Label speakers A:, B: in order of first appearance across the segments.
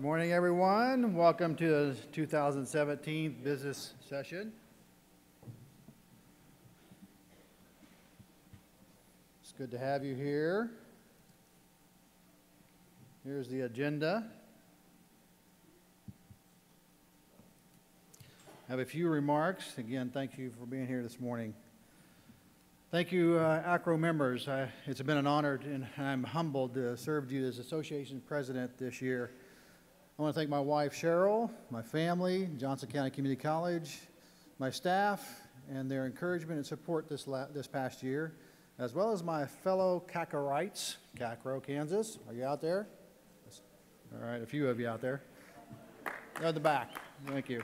A: Good morning, everyone. Welcome to the 2017 business session. It's good to have you here. Here's the agenda. I have a few remarks. Again, thank you for being here this morning. Thank you, uh, AACRAO members. It's been an honor and I'm humbled to serve you as association president this year. I want to thank my wife, Cheryl, my family, Johnson County Community College, my staff, and their encouragement and support this, this past year, as well as my fellow Cacarites, KACRAO, Kansas. Are you out there? All right, a few of you out there. At the back. Thank you.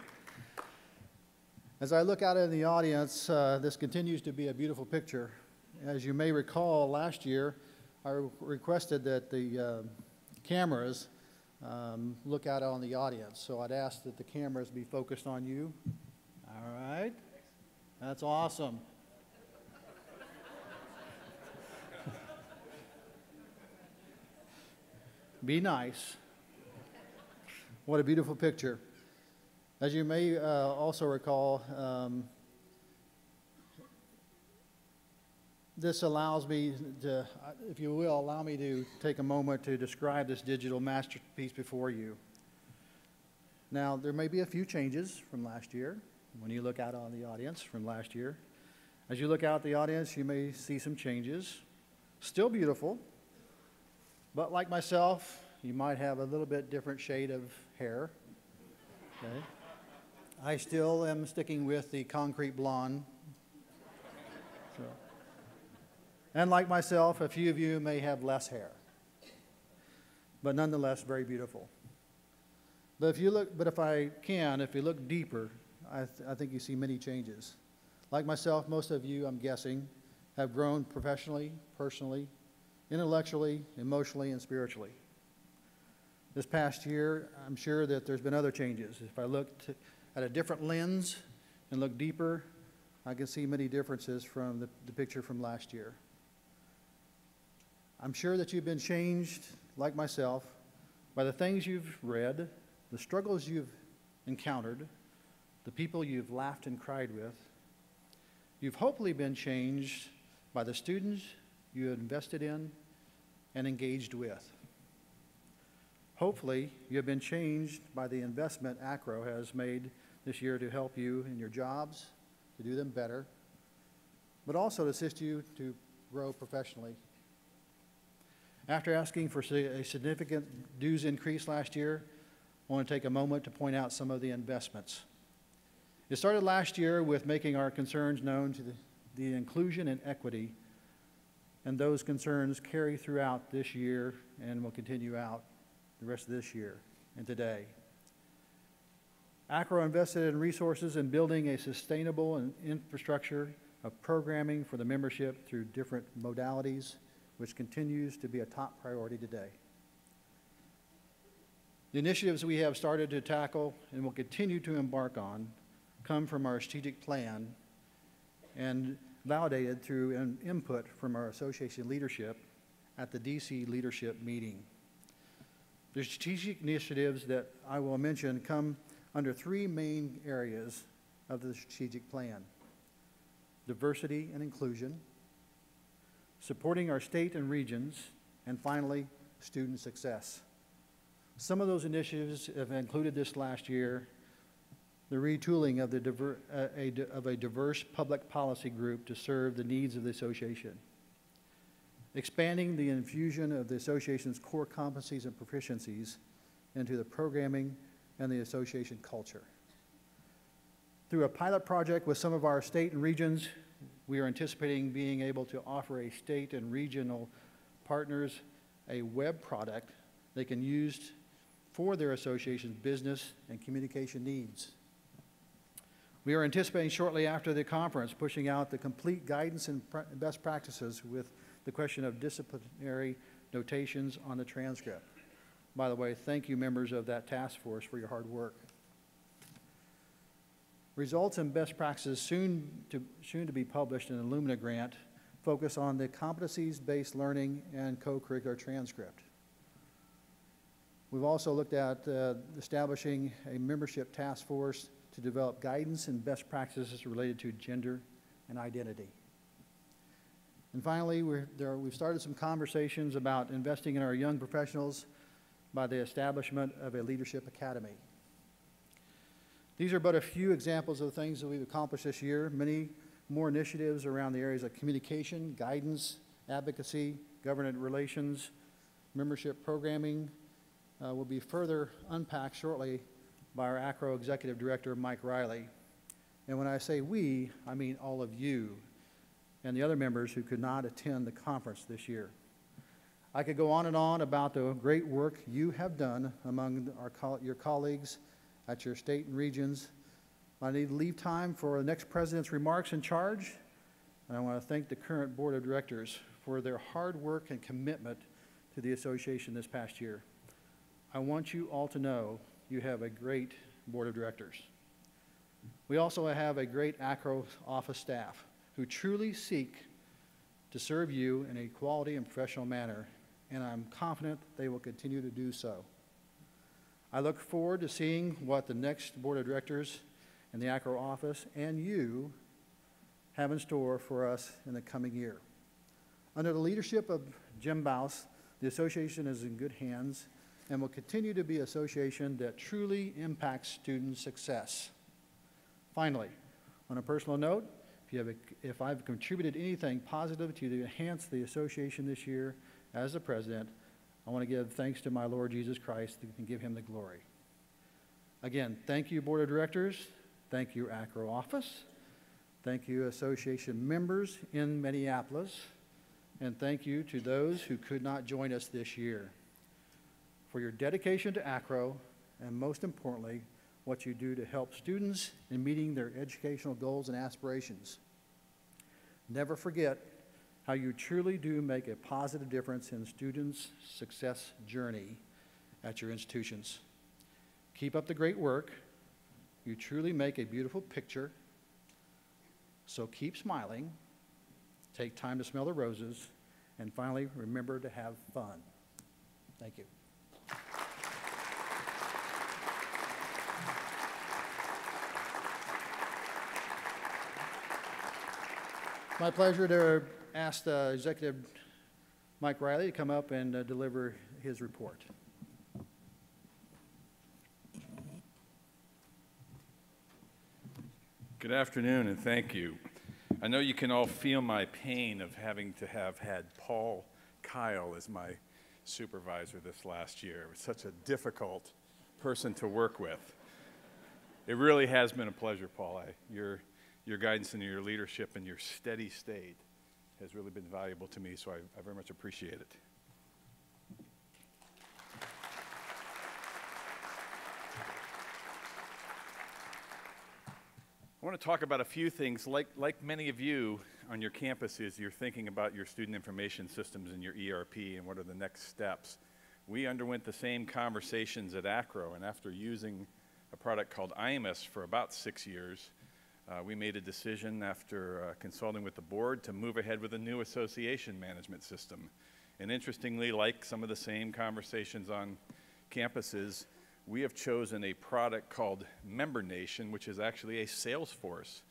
A: As I look out in the audience, uh, this continues to be a beautiful picture. As you may recall, last year I requested that the uh, cameras um, look out on the audience. So I'd ask that the cameras be focused on you. All right. That's awesome. be nice. What a beautiful picture. As you may uh, also recall, um, this allows me to, if you will, allow me to take a moment to describe this digital masterpiece before you. Now, there may be a few changes from last year when you look out on the audience from last year. As you look out the audience, you may see some changes. Still beautiful, but like myself, you might have a little bit different shade of hair. Okay. I still am sticking with the concrete blonde. So. And like myself, a few of you may have less hair, but nonetheless very beautiful. But if you look, but if I can, if you look deeper, I, th I think you see many changes. Like myself, most of you, I'm guessing, have grown professionally, personally, intellectually, emotionally, and spiritually. This past year, I'm sure that there's been other changes. If I look at a different lens and look deeper, I can see many differences from the, the picture from last year. I'm sure that you've been changed, like myself, by the things you've read, the struggles you've encountered, the people you've laughed and cried with. You've hopefully been changed by the students you invested in and engaged with. Hopefully, you have been changed by the investment AACRAO has made this year to help you in your jobs, to do them better, but also to assist you to grow professionally after asking for a significant dues increase last year, I want to take a moment to point out some of the investments. It started last year with making our concerns known to the, the inclusion and equity, and those concerns carry throughout this year and will continue out the rest of this year and today. AACRAO invested in resources in building a sustainable infrastructure of programming for the membership through different modalities which continues to be a top priority today. The initiatives we have started to tackle and will continue to embark on come from our strategic plan and validated through an input from our association leadership at the DC leadership meeting. The strategic initiatives that I will mention come under three main areas of the strategic plan diversity and inclusion, supporting our state and regions, and finally, student success. Some of those initiatives have included this last year the retooling of, the diver, uh, a, of a diverse public policy group to serve the needs of the association, expanding the infusion of the association's core competencies and proficiencies into the programming and the association culture. Through a pilot project with some of our state and regions, we are anticipating being able to offer a state and regional partners a web product they can use for their association's business and communication needs. We are anticipating shortly after the conference pushing out the complete guidance and pr best practices with the question of disciplinary notations on the transcript. By the way, thank you members of that task force for your hard work. Results and best practices soon to, soon to be published in Illumina grant focus on the competencies-based learning and co-curricular transcript. We've also looked at uh, establishing a membership task force to develop guidance and best practices related to gender and identity. And finally, there, we've started some conversations about investing in our young professionals by the establishment of a leadership academy. These are but a few examples of the things that we've accomplished this year. Many more initiatives around the areas of communication, guidance, advocacy, government relations, membership programming uh, will be further unpacked shortly by our AACRAO Executive Director, Mike Reilly. And when I say we, I mean all of you and the other members who could not attend the conference this year. I could go on and on about the great work you have done among our, your colleagues at your state and regions. I need to leave time for the next president's remarks in charge, and I want to thank the current board of directors for their hard work and commitment to the association this past year. I want you all to know you have a great board of directors. We also have a great AACRAO office staff who truly seek to serve you in a quality and professional manner, and I'm confident they will continue to do so. I look forward to seeing what the next board of directors and the AACRAO office and you have in store for us in the coming year. Under the leadership of Jim Bouse, the association is in good hands and will continue to be an association that truly impacts student success. Finally, on a personal note, if, you have a, if I've contributed anything positive to enhance the association this year as the president, I want to give thanks to my Lord Jesus Christ and give him the glory. Again, thank you, Board of Directors. Thank you, AACRAO office. Thank you, association members in Minneapolis. And thank you to those who could not join us this year for your dedication to AACRAO, and most importantly, what you do to help students in meeting their educational goals and aspirations. Never forget how you truly do make a positive difference in students' success journey at your institutions. Keep up the great work. You truly make a beautiful picture. So keep smiling, take time to smell the roses, and finally, remember to have fun. Thank you. My pleasure to ask uh, Executive Mike Reilly to come up and uh, deliver his report.
B: Good afternoon and thank you. I know you can all feel my pain of having to have had Paul Kyle as my supervisor this last year. It was such a difficult person to work with. It really has been a pleasure, Paul. I, your, your guidance and your leadership and your steady state has really been valuable to me, so I, I very much appreciate it. I want to talk about a few things. Like, like many of you on your campuses, you're thinking about your student information systems and your ERP and what are the next steps. We underwent the same conversations at AACRAO, and after using a product called IMS for about six years, uh, we made a decision after uh, consulting with the board to move ahead with a new association management system. And interestingly, like some of the same conversations on campuses, we have chosen a product called Member Nation, which is actually a Salesforce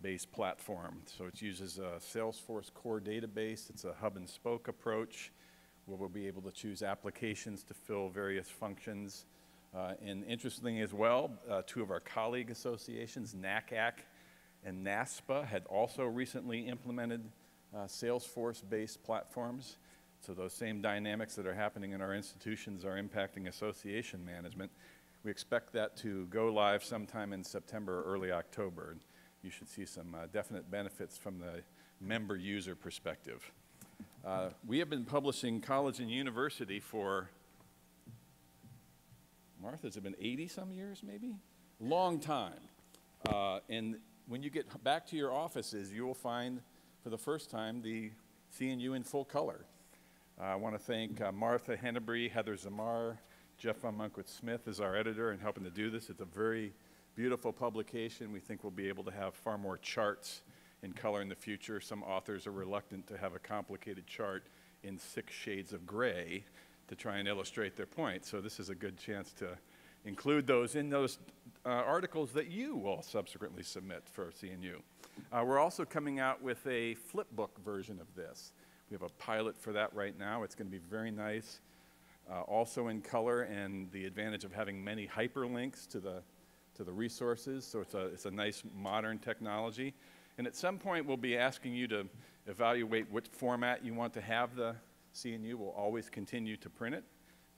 B: based platform. So it uses a Salesforce core database. It's a hub and spoke approach where we'll be able to choose applications to fill various functions. Uh, and interestingly as well, uh, two of our colleague associations, NACAC and NASPA had also recently implemented uh, Salesforce-based platforms. So those same dynamics that are happening in our institutions are impacting association management. We expect that to go live sometime in September or early October. And you should see some uh, definite benefits from the member user perspective. Uh, we have been publishing college and university for, Martha's have been 80 some years maybe? Long time. Uh, and when you get back to your offices, you will find for the first time the C&U in full color. Uh, I want to thank uh, Martha Henebry, Heather Zimar, Jeff von Munkwitz Smith is our editor and helping to do this. It's a very beautiful publication. We think we'll be able to have far more charts in color in the future. Some authors are reluctant to have a complicated chart in six shades of gray to try and illustrate their point. So this is a good chance to include those in those uh, articles that you will subsequently submit for C&U. Uh, we're also coming out with a flipbook version of this. We have a pilot for that right now. It's going to be very nice, uh, also in color, and the advantage of having many hyperlinks to the to the resources. So it's a it's a nice modern technology. And at some point, we'll be asking you to evaluate which format you want to have the C&U. We'll always continue to print it,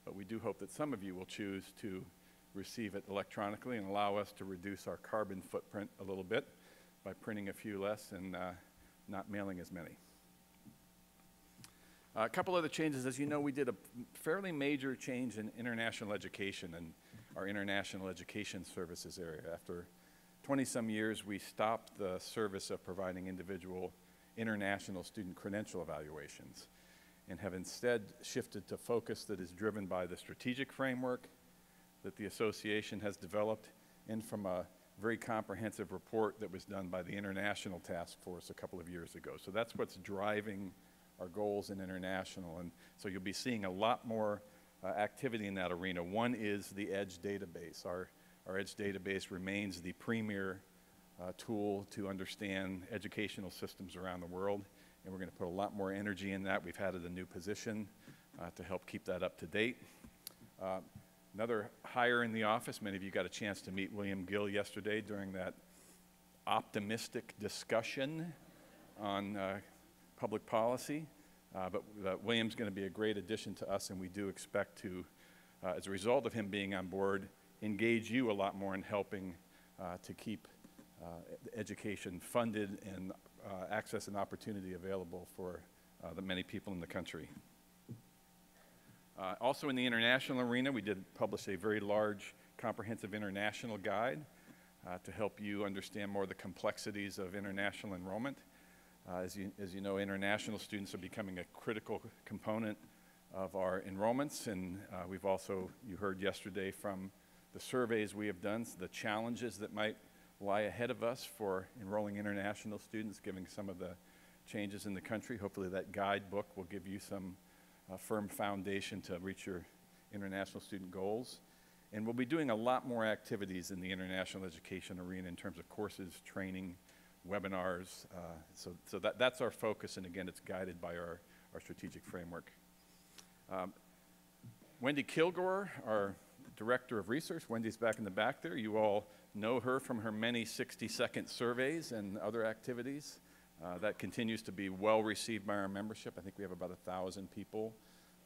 B: but we do hope that some of you will choose to receive it electronically and allow us to reduce our carbon footprint a little bit by printing a few less and uh, not mailing as many. Uh, a couple other changes. As you know, we did a fairly major change in international education and our international education services area. After 20-some years, we stopped the service of providing individual international student credential evaluations and have instead shifted to focus that is driven by the strategic framework that the association has developed and from a very comprehensive report that was done by the International Task Force a couple of years ago. So that's what's driving our goals in international. And so you'll be seeing a lot more uh, activity in that arena. One is the EDGE database. Our, our EDGE database remains the premier uh, tool to understand educational systems around the world. And we're going to put a lot more energy in that. We've added a new position uh, to help keep that up to date. Another hire in the office, many of you got a chance to meet William Gill yesterday during that optimistic discussion on uh, public policy. Uh, but uh, William's going to be a great addition to us, and we do expect to, uh, as a result of him being on board, engage you a lot more in helping uh, to keep uh, education funded and access and opportunity available for the many people in the country. Uh, also in the international arena, we did publish a very large comprehensive international guide uh, to help you understand more the complexities of international enrollment. Uh, as, you, as you know, international students are becoming a critical component of our enrollments, and uh, we've also, you heard yesterday from the surveys we have done, the challenges that might lie ahead of us for enrolling international students, given some of the changes in the country. Hopefully that guidebook will give you some a firm foundation to reach your international student goals. And we'll be doing a lot more activities in the international education arena in terms of courses, training, webinars. Uh, so so that, that's our focus, and again, it's guided by our, our strategic framework. Um, Wendy Kilgore, our Director of Research, Wendy's back in the back there. You all know her from her many 60-second surveys and other activities. Uh, that continues to be well received by our membership. I think we have about a thousand people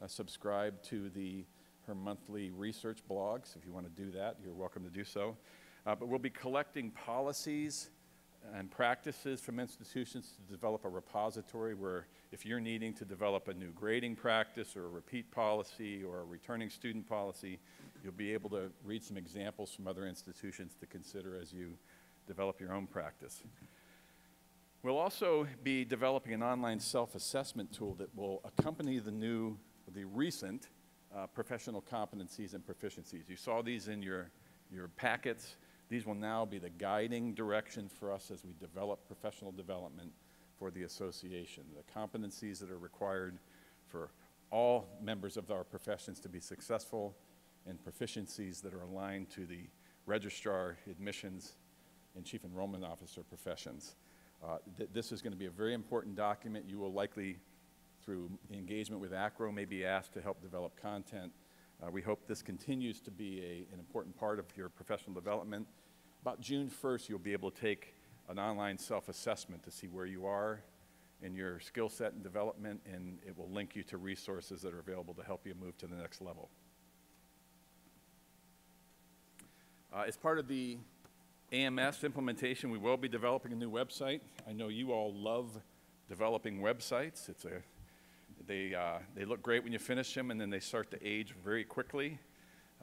B: uh, subscribe to the her monthly research blogs. If you want to do that, you're welcome to do so. Uh, but we'll be collecting policies and practices from institutions to develop a repository where if you're needing to develop a new grading practice or a repeat policy or a returning student policy, you'll be able to read some examples from other institutions to consider as you develop your own practice. We'll also be developing an online self-assessment tool that will accompany the new, the recent uh, professional competencies and proficiencies. You saw these in your, your packets. These will now be the guiding direction for us as we develop professional development for the association. The competencies that are required for all members of our professions to be successful and proficiencies that are aligned to the registrar, admissions, and chief enrollment officer professions. Uh, th this is going to be a very important document. You will likely, through engagement with AACRAO, may be asked to help develop content. Uh, we hope this continues to be a, an important part of your professional development. About June 1st, you'll be able to take an online self-assessment to see where you are in your skill set and development, and it will link you to resources that are available to help you move to the next level. Uh, as part of the AMS implementation, we will be developing a new website. I know you all love developing websites. It's a, they, uh, they look great when you finish them, and then they start to age very quickly.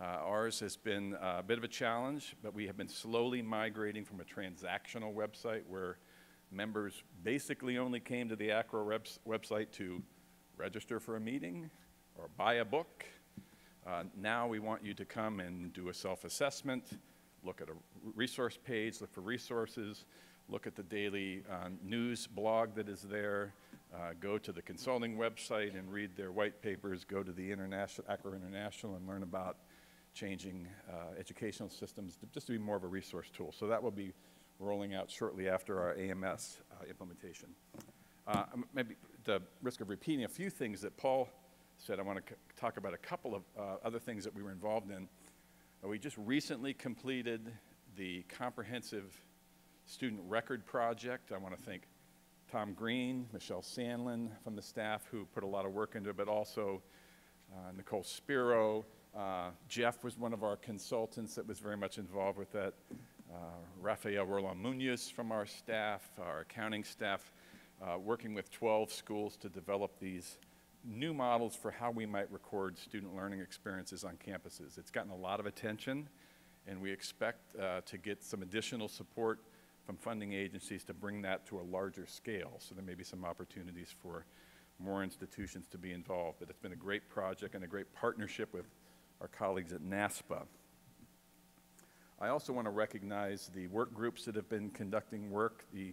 B: Uh, ours has been a bit of a challenge, but we have been slowly migrating from a transactional website where members basically only came to the AACRAO website to register for a meeting or buy a book. Uh, now we want you to come and do a self-assessment, look at a resource page, look for resources, look at the daily uh, news blog that is there, uh, go to the consulting website and read their white papers, go to the international, AACRAO International and learn about changing uh, educational systems, just to be more of a resource tool. So that will be rolling out shortly after our AMS uh, implementation. Uh, Maybe the risk of repeating a few things that Paul said, I want to talk about a couple of uh, other things that we were involved in. Uh, We just recently completed the comprehensive student record project. I want to thank Tom Green, Michelle Sandlin from the staff who put a lot of work into it, but also uh, Nicole Spiro. Uh, Jeff was one of our consultants that was very much involved with that. Uh, Rafael Roland Munoz from our staff, our accounting staff, uh, working with 12 schools to develop these new models for how we might record student learning experiences on campuses. It's gotten a lot of attention, and we expect uh, to get some additional support from funding agencies to bring that to a larger scale. So there may be some opportunities for more institutions to be involved. But it's been a great project and a great partnership with our colleagues at NASPA. I also want to recognize the work groups that have been conducting work, the,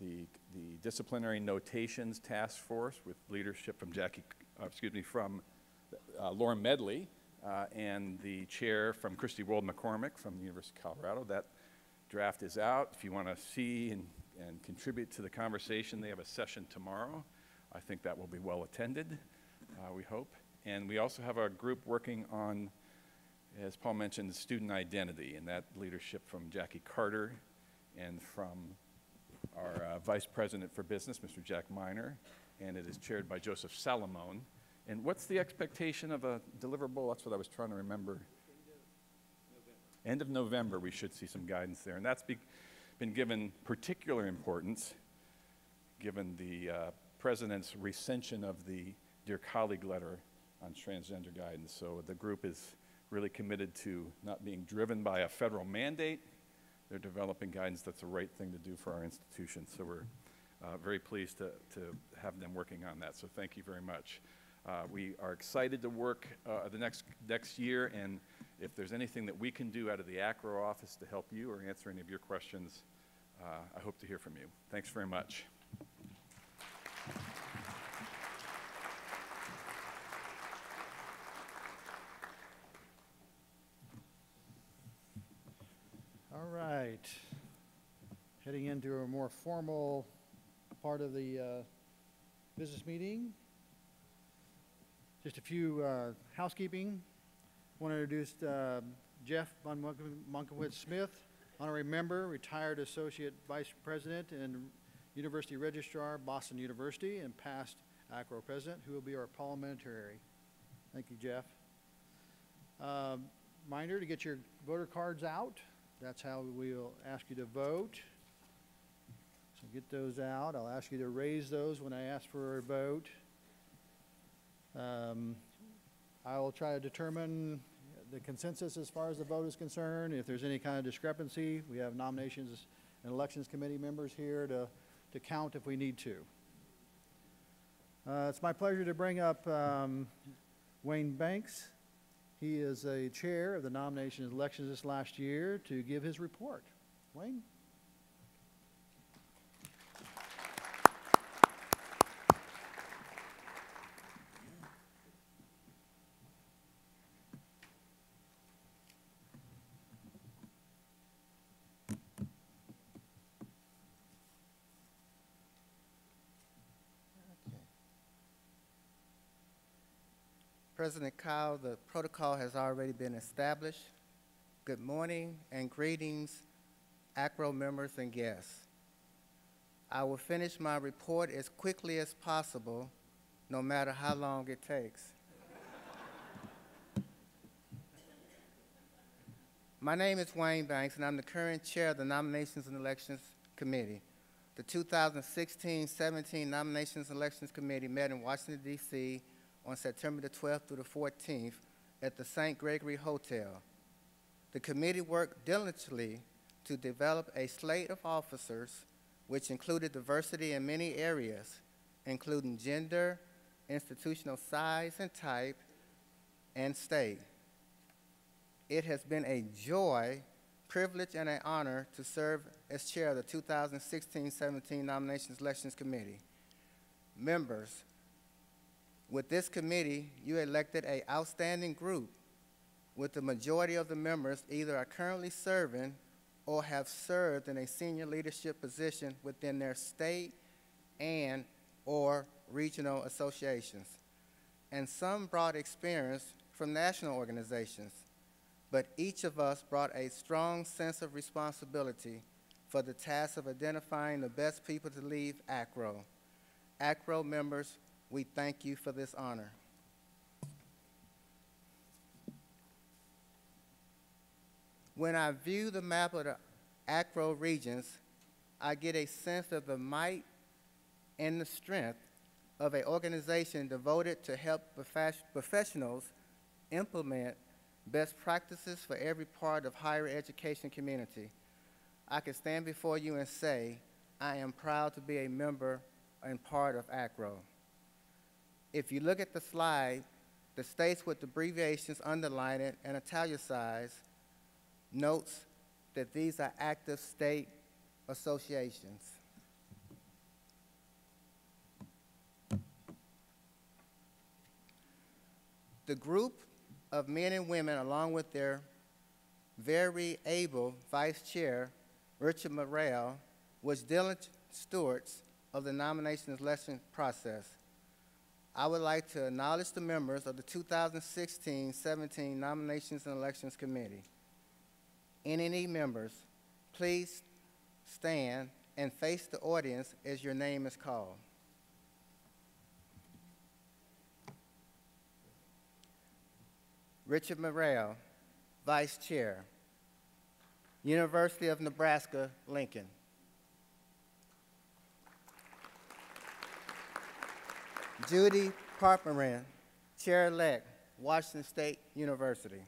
B: the, the Disciplinary Notations Task Force with leadership from Jackie, uh, excuse me, from uh, Laura Medley uh, and the chair from Christy Wold McCormick from the University of Colorado. That draft is out. If you want to see and, and contribute to the conversation, they have a session tomorrow. I think that will be well attended, uh, we hope. And we also have a group working on, as Paul mentioned, student identity, and that leadership from Jackie Carter and from our uh, Vice President for Business, Mr. Jack Miner, and it is chaired by Joseph Salamone. And what's the expectation of a deliverable? That's what I was trying to remember. End of November, we should see some guidance there. And that's be, been given particular importance given the uh, President's recension of the Dear Colleague letter on transgender guidance. So the group is really committed to not being driven by a federal mandate. They're developing guidance that's the right thing to do for our institution. So we're uh, very pleased to, to have them working on that. So thank you very much. Uh, we are excited to work uh, the next, next year, and if there's anything that we can do out of the AACRAO office to help you or answer any of your questions, uh, I hope to hear from you. Thanks very much.
A: All right. Heading into a more formal part of the uh, business meeting. Just a few uh, housekeeping. Want to introduce uh, Jeff Von Munkwitz Smith, honorary member, retired associate vice president and university registrar, Boston University, and past AACRAO president, who will be our parliamentary. Thank you, Jeff. Um, Reminder to get your voter cards out. That's how we'll ask you to vote. So get those out. I'll ask you to raise those when I ask for a vote. Um, I will try to determine the consensus as far as the vote is concerned. If there's any kind of discrepancy, we have nominations and elections committee members here to, to count if we need to. Uh, it's my pleasure to bring up um, Wayne Banks. He is a chair of the nominations and elections this last year to give his report. Wayne?
C: President Kyle, the protocol has already been established. Good morning and greetings, AACRAO members and guests. I will finish my report as quickly as possible, no matter how long it takes. My name is Wayne Banks, and I'm the current chair of the Nominations and Elections Committee. The 2016-17 Nominations and Elections Committee met in Washington, D.C. on September the 12th through the 14th at the St. Gregory Hotel. The committee worked diligently to develop a slate of officers which included diversity in many areas, including gender, institutional size and type, and state. It has been a joy, privilege, and an honor to serve as chair of the 2016-17 Nominations Elections Committee. members. With this committee, you elected a outstanding group with the majority of the members either are currently serving or have served in a senior leadership position within their state and or regional associations. And some brought experience from national organizations, but each of us brought a strong sense of responsibility for the task of identifying the best people to lead AACRAO. AACRAO members, we thank you for this honor. When I view the map of the AACRAO regions, I get a sense of the might and the strength of an organization devoted to help profes- professionals implement best practices for every part of higher education community. I can stand before you and say, I am proud to be a member and part of AACRAO. If you look at the slide, the states with abbreviations underlined and italicized notes that these are active state associations. The group of men and women, along with their very able vice chair, Richard Morrell, was diligent stewards of the nomination and election process. I would like to acknowledge the members of the 2016-17 Nominations and Elections Committee. N&E members, please stand and face the audience as your name is called. Richard Morrell, Vice Chair, University of Nebraska, Lincoln. Judy Parperin, Chair-elect, Washington State University.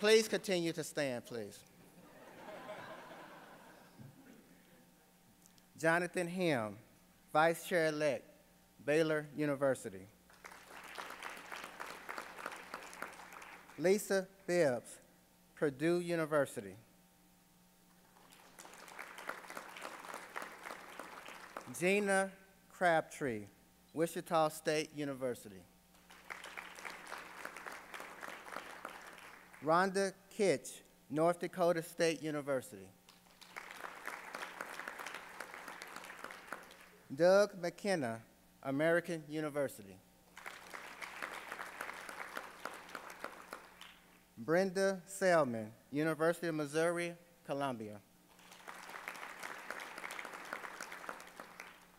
C: Please continue to stand, please. Jonathan Him, Vice Chair-elect, Baylor University. Lisa Bibbs, Purdue University. Gina Crabtree, Wichita State University. Rhonda Kitch, North Dakota State University. Doug McKenna, American University. Brenda Selman, University of Missouri, Columbia.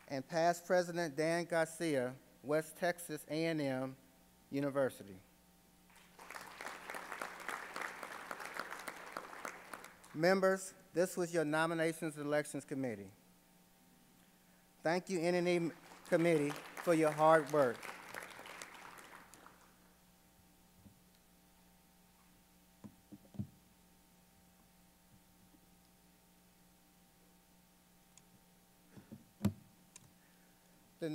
C: And past President Dan Garcia, West Texas A&M University. Members, this was your Nominations and Elections Committee. Thank you, N&E Committee, for your hard work.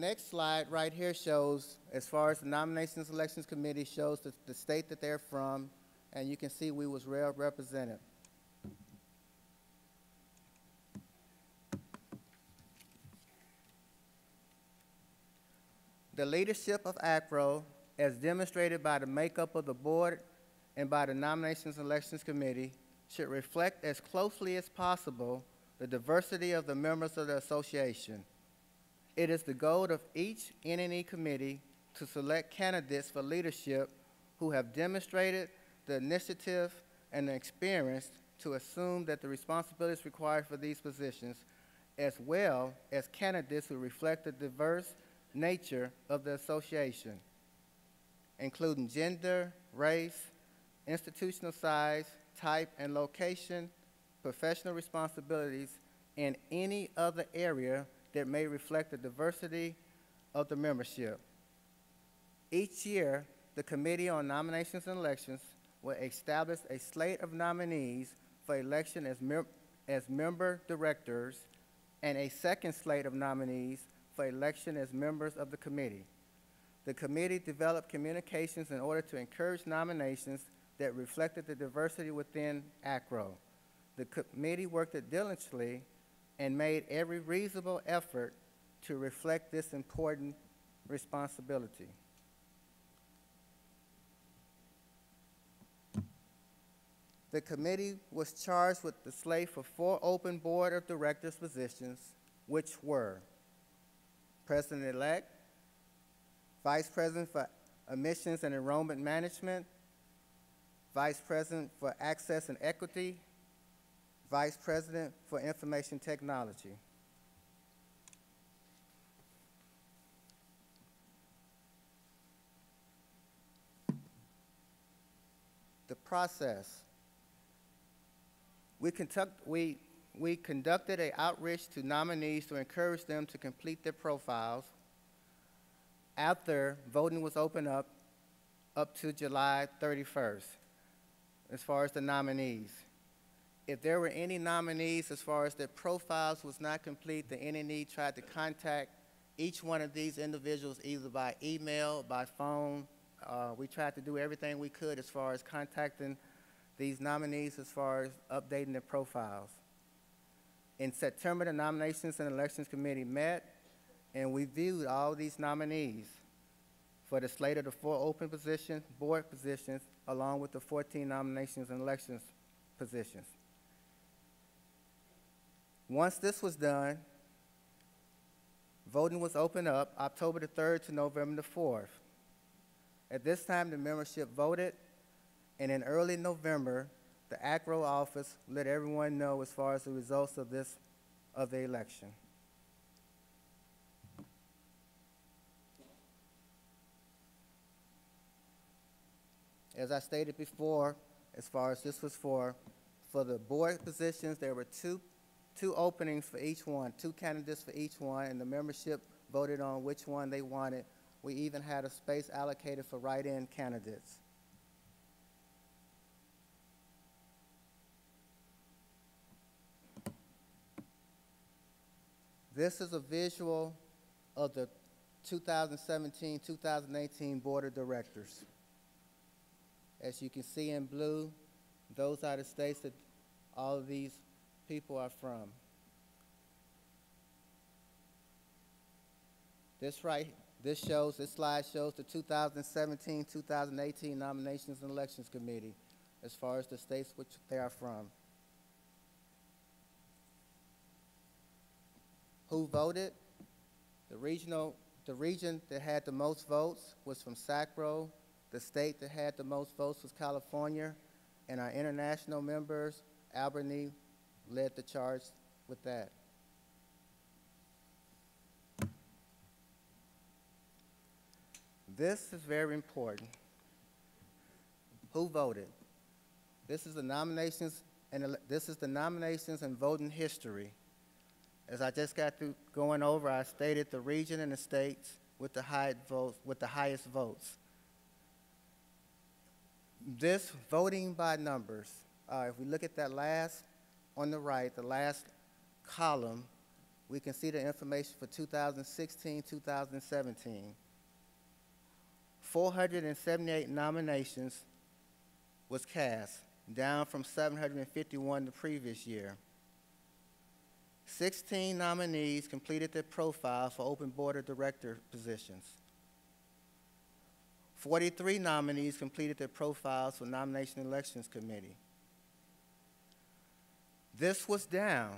C: Next slide right here shows, as far as the Nominations and Elections Committee shows the, the state that they're from, and you can see we was well represented. The leadership of AACRAO, as demonstrated by the makeup of the board and by the Nominations and Elections Committee, should reflect as closely as possible the diversity of the members of the association. It is the goal of each N&E committee to select candidates for leadership who have demonstrated the initiative and the experience to assume that the responsibilities required for these positions, as well as candidates who reflect the diverse nature of the association, including gender, race, institutional size, type, and location, professional responsibilities, and any other area that may reflect the diversity of the membership. Each year, the Committee on Nominations and Elections will establish a slate of nominees for election as, mem- as member directors and a second slate of nominees for election as members of the committee. The committee developed communications in order to encourage nominations that reflected the diversity within AACRAO. The committee worked diligently and made every reasonable effort to reflect this important responsibility. The committee was charged with the slate for four open board of directors positions, which were President-elect, Vice President for Admissions and Enrollment Management, Vice President for Access and Equity, Vice President for Information Technology. The process. We conduct, we, we conducted a outreach to nominees to encourage them to complete their profiles. After voting was opened up, up to July 31st, as far as the nominees. If there were any nominees as far as their profiles was not complete, the N&E tried to contact each one of these individuals either by email, by phone. Uh, we tried to do everything we could as far as contacting these nominees as far as updating their profiles. In September, the Nominations and Elections Committee met and we viewed all these nominees for the slate of the four open positions, board positions, along with the 14 nominations and elections positions. Once this was done, voting was opened up October the 3rd to November the 4th. At this time, the membership voted, and in early November, the AACRAO office let everyone know as far as the results of this, of the election. As I stated before, as far as this was for, for the board positions, there were two, two openings for each one, two candidates for each one, and the membership voted on which one they wanted. We even had a space allocated for write-in candidates. This is a visual of the 2017-2018 Board of Directors. As you can see in blue, those are the states that all of these people are from. This right, this shows, this slide shows the 2017-2018 Nominations and Elections Committee as far as the states which they are from. Who voted? The regional, the region that had the most votes was from SACRAO, the state that had the most votes was California, and our international members, Albany, led the charge with that. This is very important. Who voted? This is the nominations and this is the nominations and voting history. As I just got through going over, I stated the region and the states with the high votes with the highest votes this voting by numbers, uh, if we look at that last on the right, the last column, we can see the information for 2016, 2017. 478 nominations was cast, down from 751 the previous year. 16 nominees completed their profile for open board of director positions. 43 nominees completed their profiles for Nomination Elections Committee. This was down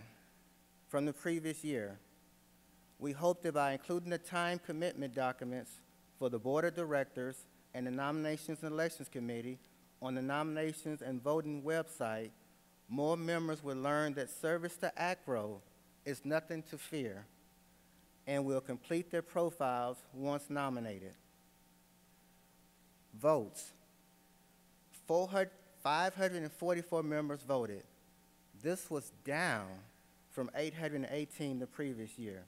C: from the previous year. We hope that by including the time commitment documents for the Board of Directors and the Nominations and Elections Committee on the Nominations and Voting website, more members will learn that service to AACRAO is nothing to fear and will complete their profiles once nominated votes. 400, 544 members voted. This was down from 818 the previous year.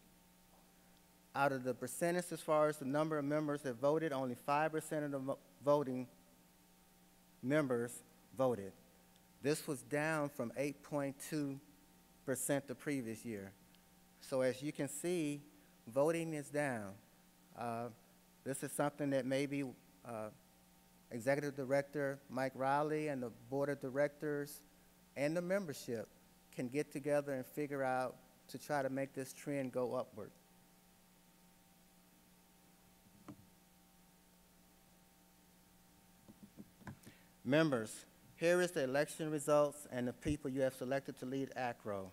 C: Out of the percentage as far as the number of members that voted, only 5% of the voting members voted. This was down from 8.2% the previous year. So as you can see, voting is down. Uh, this is something that maybe uh, Executive Director Mike Reilly and the Board of Directors and the membership can get together and figure out to try to make this trend go upward. Members, here is the election results and the people you have selected to lead AACRAO.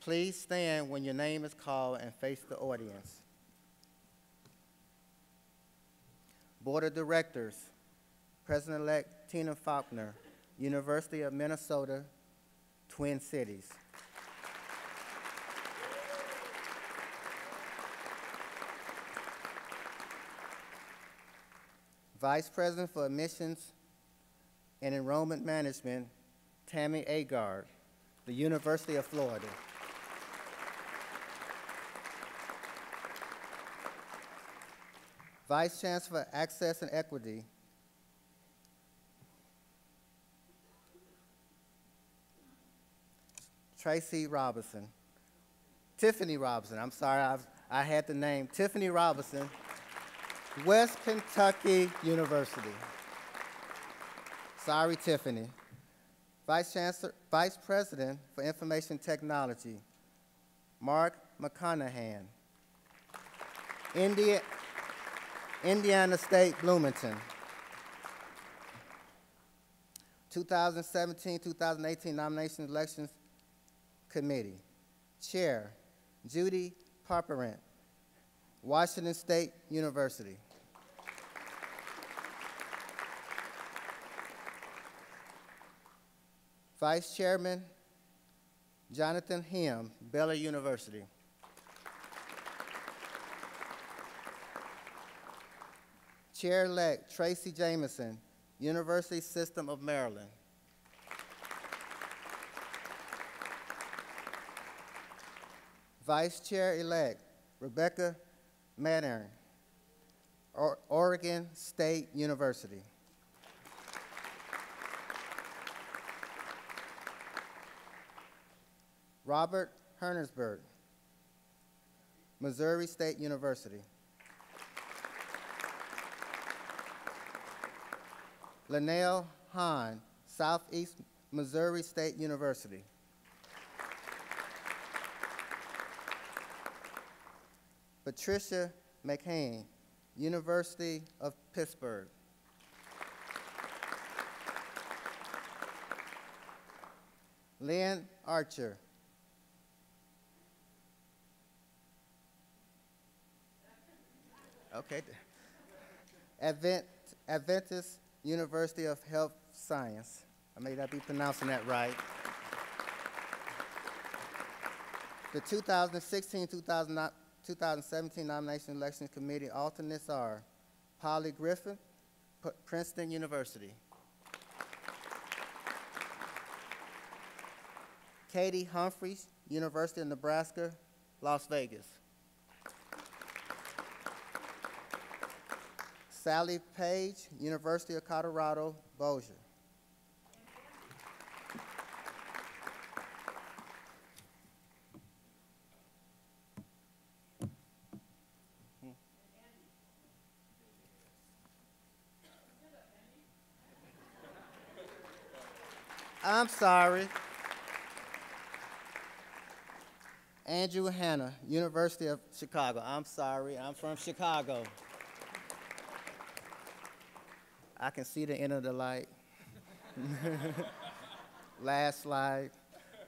C: Please stand when your name is called and face the audience. Board of Directors, President-elect Tina Falkner, University of Minnesota, Twin Cities. Vice President for Admissions and Enrollment Management, Tammy Agard, the University of Florida. Vice Chancellor for Access and Equity, Tracy Robinson. Tiffany Robinson, I'm sorry, I've, I had the name. Tiffany Robinson, West Kentucky University. Sorry, Tiffany. Vice Chancellor, Vice President for Information Technology, Mark McConahay. India, Indiana State Bloomington. 2017-2018 Nominations Elections Committee. Chair, Judy Parperant, Washington State University. Vice Chairman, Jonathan Him, Baylor University. Chair-elect Tracy Jameson, University System of Maryland. Vice Chair-elect Rebecca Madern, or- Oregon State University. Robert Hernersberg, Missouri State University. Linnell Hahn, Southeast Missouri State University. Patricia McCain, University of Pittsburgh. Lynn Archer. Okay. Advent, Adventist University of Health Science. I may not be pronouncing that right. The 2016-2017 Nomination Election Committee alternates are Polly Griffin, P- Princeton University. Katie Humphreys, University of Nebraska, Las Vegas. Sally Page, University of Colorado, Bossier. I'm sorry. Andrew Hanna, University of Chicago. I'm sorry, I'm from Chicago. I can see the end of the light. Last slide.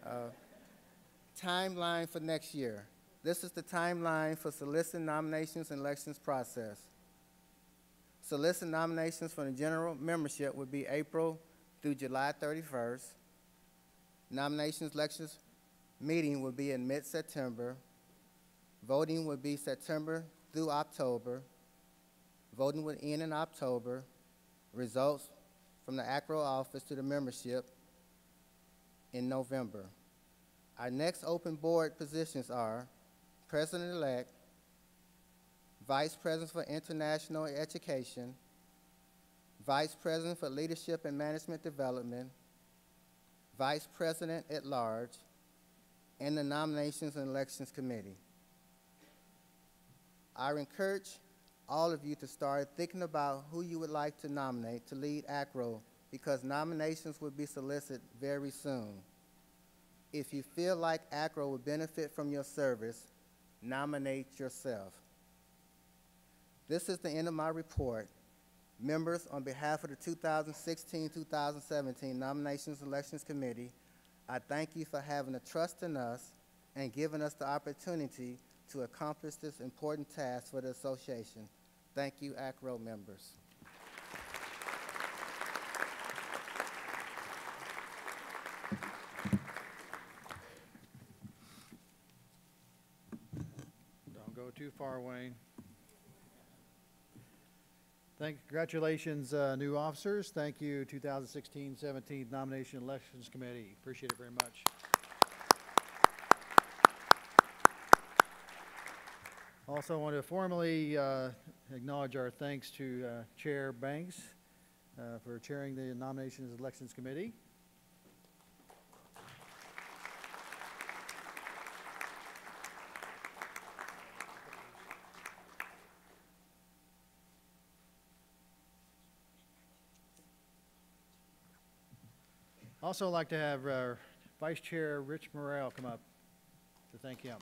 C: Uh, timeline for next year. This is the timeline for soliciting nominations and elections process. Soliciting nominations for the general membership would be April through July 31st. Nominations, elections meeting would be in mid-September. Voting would be September through October. Voting would end in October. Results from the AACRAO office to the membership in November. Our next open board positions are President-elect, Vice President for International Education, Vice President for Leadership and Management Development, Vice President at Large, and the Nominations and Elections Committee. I encourage all of you to start thinking about who you would like to nominate to lead AACRAO because nominations will be solicited very soon. If you feel like AACRAO would benefit from your service, nominate yourself. This is the end of my report. Members, on behalf of the 2016-2017 Nominations Elections Committee, I thank you for having the trust in us and giving us the opportunity to accomplish this important task for the association. Thank you, AACRAO members.
A: Don't go too far, Wayne. Thank, congratulations, uh, new officers. Thank you, 2016-17 Nomination Elections Committee. Appreciate it very much. Also want to formally uh, acknowledge our thanks to uh, Chair Banks uh, for chairing the Nominations Elections Committee. Also like to have uh, Vice Chair Rich Morrell come up to thank him.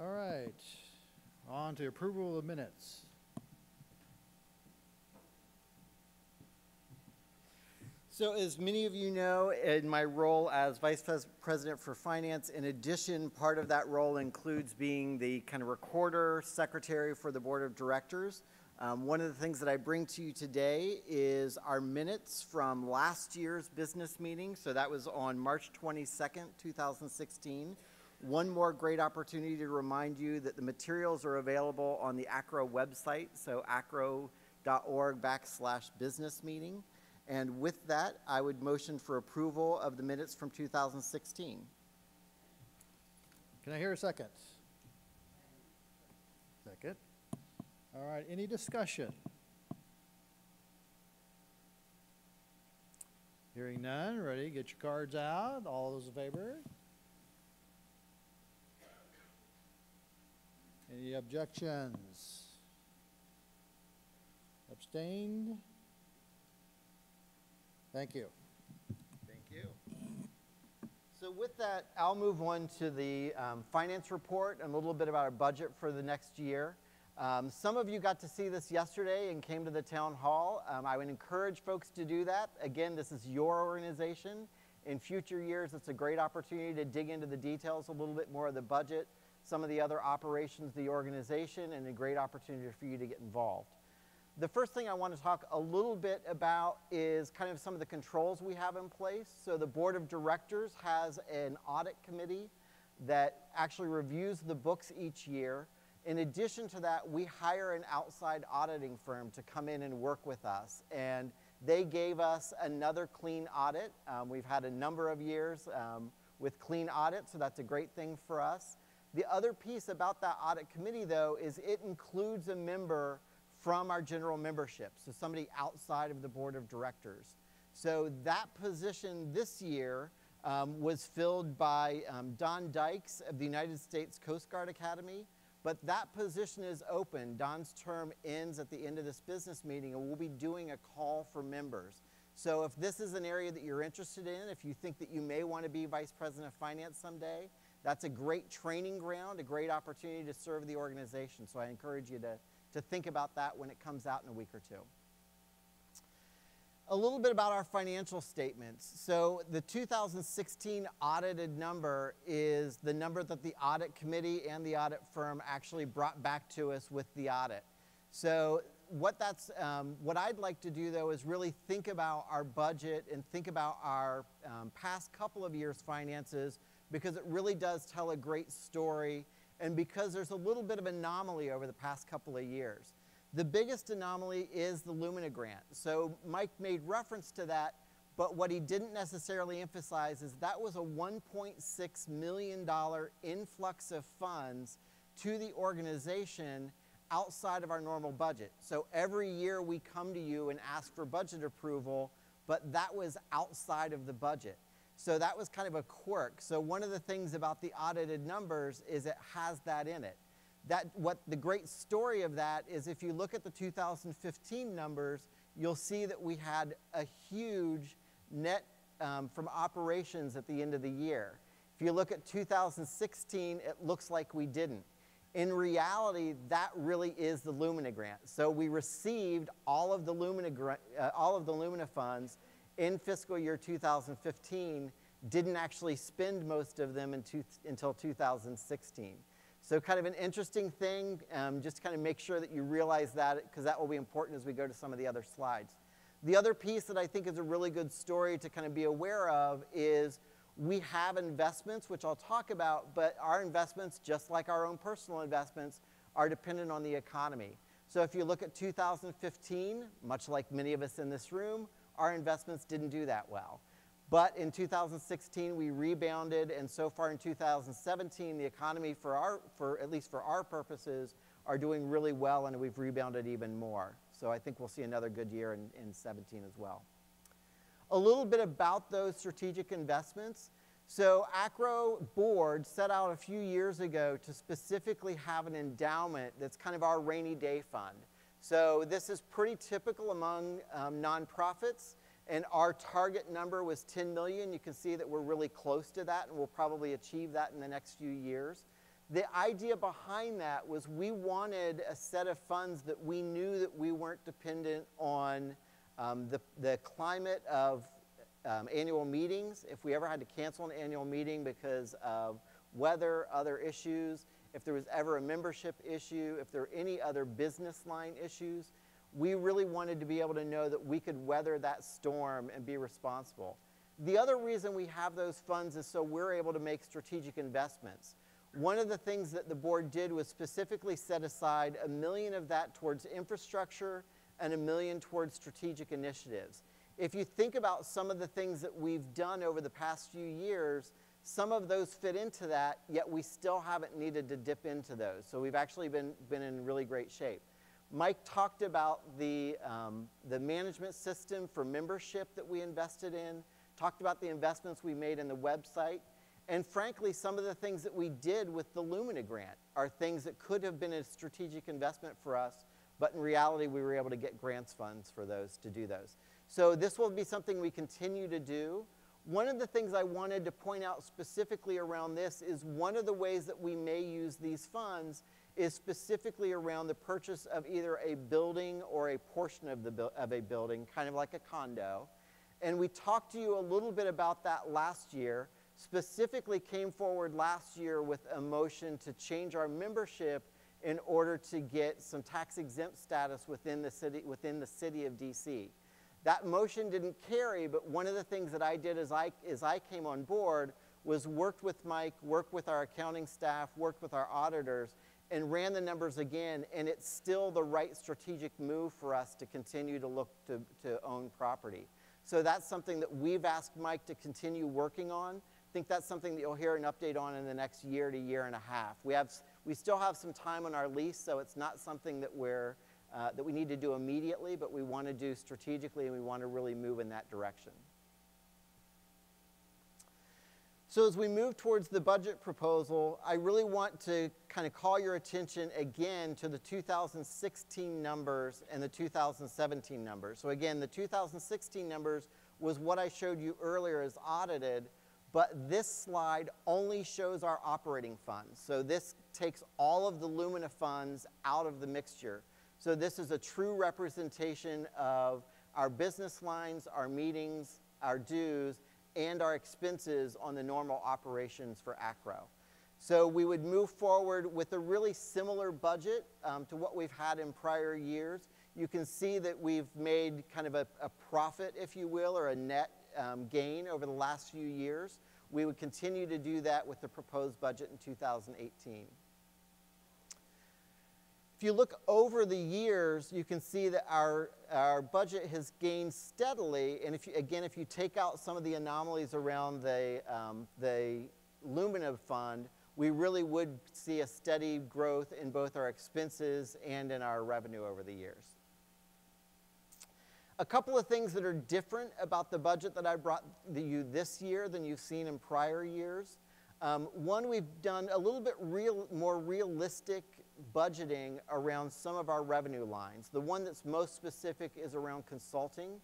A: All right, on to approval of minutes.
D: So as many of you know, in my role as Vice Pres- President for Finance, in addition, part of that role includes being the kind of recorder, secretary for the Board of Directors. Um, One of the things that I bring to you today is our minutes from last year's business meeting. So that was on March 22nd, 2016. One more great opportunity to remind you that the materials are available on the AACRAO website, so aacrao.org backslash business meeting. And with that, I would motion for approval of the minutes from 2016.
A: Can I hear a second? Second. All right, any discussion? Hearing none, ready, get your cards out. All those in favor? Any objections? Abstained? Thank you.
D: Thank you. So with that, I'll move on to the um, finance report and a little bit about our budget for the next year. Um, Some of you got to see this yesterday and came to the town hall. Um, I would encourage folks to do that. Again, this is your organization. In future years, it's a great opportunity to dig into the details a little bit more of the budget, some of the other operations of the organization, and a great opportunity for you to get involved. The first thing I want to talk a little bit about is kind of some of the controls we have in place. So the board of directors has an audit committee that actually reviews the books each year. In addition to that, we hire an outside auditing firm to come in and work with us. And they gave us another clean audit. Um, we've had a number of years um, with clean audit, so that's a great thing for us. The other piece about that audit committee, though, is it includes a member from our general membership, so somebody outside of the board of directors. So that position this year um, was filled by um, Don Dykes of the United States Coast Guard Academy, but that position is open. Don's term ends at the end of this business meeting, and we'll be doing a call for members. So if this is an area that you're interested in, if you think that you may want to be vice president of finance someday, that's a great training ground, a great opportunity to serve the organization. So I encourage you to, to think about that when it comes out in a week or two. A little bit about our financial statements. So the 2016 audited number is the number that the audit committee and the audit firm actually brought back to us with the audit. So what that's um, what I'd like to do though is really think about our budget and think about our um, past couple of years' finances because it really does tell a great story and because there's a little bit of anomaly over the past couple of years. The biggest anomaly is the Lumina grant. So Mike made reference to that, but what he didn't necessarily emphasize is that was a $1.6 million influx of funds to the organization outside of our normal budget. So every year we come to you and ask for budget approval, but that was outside of the budget. So that was kind of a quirk. So one of the things about the audited numbers is it has that in it. That what the great story of that is if you look at the 2015 numbers, you'll see that we had a huge net um, from operations at the end of the year. If you look at 2016, it looks like we didn't. In reality, that really is the Lumina grant. So we received all of the Lumina, uh, all of the Lumina funds in fiscal year 2015, didn't actually spend most of them two, until 2016. So kind of an interesting thing, um, just kind of make sure that you realize that, because that will be important as we go to some of the other slides. The other piece that I think is a really good story to kind of be aware of is we have investments, which I'll talk about, but our investments, just like our own personal investments, are dependent on the economy. So if you look at 2015, much like many of us in this room, our investments didn't do that well. But in 2016, we rebounded, and so far in 2017, the economy, for our, for at least for our purposes, are doing really well, and we've rebounded even more. So I think we'll see another good year in, in 17 as well. A little bit about those strategic investments. So AACRAO board set out a few years ago to specifically have an endowment that's kind of our rainy day fund. So this is pretty typical among um, nonprofits, and our target number was 10 million. You can see that we're really close to that, and we'll probably achieve that in the next few years. The idea behind that was we wanted a set of funds that we knew that we weren't dependent on um, the, the climate of um, annual meetings. If we ever had to cancel an annual meeting because of weather, other issues, if there was ever a membership issue, if there were any other business line issues, we really wanted to be able to know that we could weather that storm and be responsible. The other reason we have those funds is so we're able to make strategic investments. One of the things that the board did was specifically set aside a million of that towards infrastructure and a million towards strategic initiatives. If you think about some of the things that we've done over the past few years, some of those fit into that, yet we still haven't needed to dip into those. So we've actually been, been in really great shape. Mike talked about the, um, the management system for membership that we invested in, talked about the investments we made in the website, and frankly, some of the things that we did with the Lumina grant are things that could have been a strategic investment for us, but in reality, we were able to get grants funds for those to do those. So this will be something we continue to do. One of the things I wanted to point out specifically around this is one of the ways that we may use these funds is specifically around the purchase of either a building or a portion of, the, of a building, kind of like a condo. And we talked to you a little bit about that last year specifically came forward last year with a motion to change our membership in order to get some tax exempt status within the city, within the city of DC. That motion didn't carry, but one of the things that I did as I, as I came on board was worked with Mike, worked with our accounting staff, worked with our auditors, and ran the numbers again, and it's still the right strategic move for us to continue to look to, to own property. So that's something that we've asked Mike to continue working on I think that's something that you'll hear an update on in the next year to year and a half. We, have, we still have some time on our lease, so it's not something that, we're, uh, that we need to do immediately, but we want to do strategically and we want to really move in that direction. So as we move towards the budget proposal, I really want to kind of call your attention again to the 2016 numbers and the 2017 numbers. So again, the 2016 numbers was what I showed you earlier as audited, but this slide only shows our operating funds. So this takes all of the Lumina funds out of the mixture. So this is a true representation of our business lines, our meetings, our dues, and our expenses on the normal operations for AACRAO. So we would move forward with a really similar budget um, to what we've had in prior years. You can see that we've made kind of a, a profit, if you will, or a net um, gain over the last few years. We would continue to do that with the proposed budget in 2018. If you look over the years, you can see that our, our budget has gained steadily. And if you, again, if you take out some of the anomalies around the, um, the Lumina fund, we really would see a steady growth in both our expenses and in our revenue over the years. A couple of things that are different about the budget that I brought you this year than you've seen in prior years. Um, one, we've done a little bit real, more realistic budgeting around some of our revenue lines. The one that's most specific is around consulting.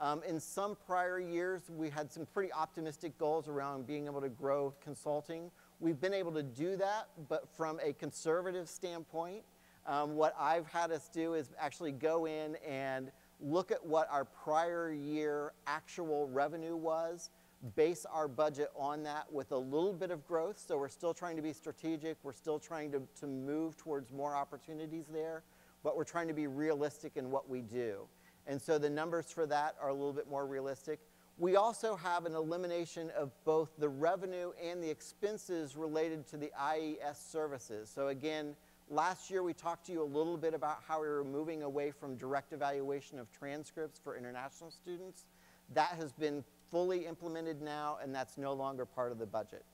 D: Um, in some prior years, we had some pretty optimistic goals around being able to grow consulting. We've been able to do that, but from a conservative standpoint, um, what I've had us do is actually go in and look at what our prior year actual revenue was, base our budget on that with a little bit of growth. So we're still trying to be strategic. We're still trying to, to move towards more opportunities there, but we're trying to be realistic in what we do. And so the numbers for that are a little bit more realistic. We also have an elimination of both the revenue and the expenses related to the IES services. So again, last year we talked to you a little bit about how we were moving away from direct evaluation of transcripts for international students. That has been fully implemented now, and that's no longer part of the budget.